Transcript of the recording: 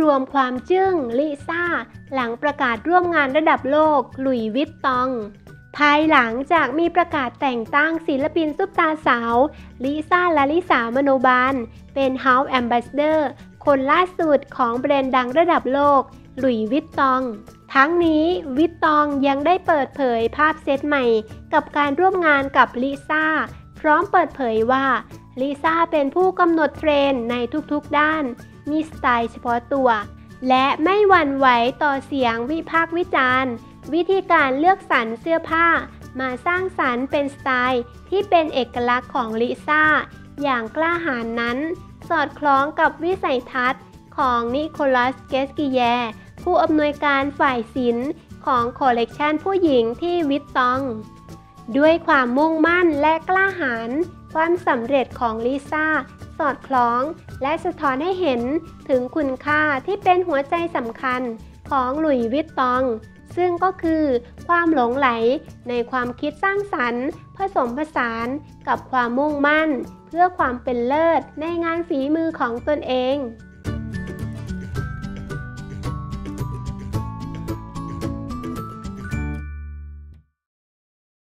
รวมความจึ้งลิซ่า หลังประกาศร่วมงานระดับโลก หลุยวิตตอง ภายหลังจากมีประกาศแต่งตั้งศิลปินซุปตาสาว ลิซ่าแลาลิสามโนบาล เป็น House Ambassador คนล่าสุดของแบรนด์ดังระดับโลก หลุยวิตตอง ทั้งนี้วิตตองยังได้เปิดเผยภาพเซตใหม่ กับการร่วมงานกับลิซ่า พร้อมเปิดเผยว่าลิซ่าเป็นผู้กำหนดเทรนในทุกๆด้าน มีสไตล์เฉพาะตัว และไม่หวั่นไหวต่อเสียงวิพากษ์วิจารณ์ วิธีการเลือกสรรเสื้อผ้า มาสร้างสรรค์เป็นสไตล์ที่เป็นเอกลักษณ์ของลิซ่า อย่างกล้าหาญนั้น สอดคล้องกับวิสัยทัศน์ของนิโคลัส เกสกิแย ผู้อำนวยการฝ่ายศิลป์ของคอลเลกชันผู้หญิงที่วิตตอง ด้วยความมุ่งมั่นและกล้าหาญความสำเร็จของลิซ่าสอดคล้อง และสะท้อนให้เห็นถึงคุณค่าที่เป็นหัวใจสำคัญของหลุยส์วิตตอง ซึ่งก็คือความหลงไหลในความคิดสร้างสรรค์ ผสมผสานกับความมุ่งมั่น เพื่อความเป็นเลิศในงานฝีมือของตนเอง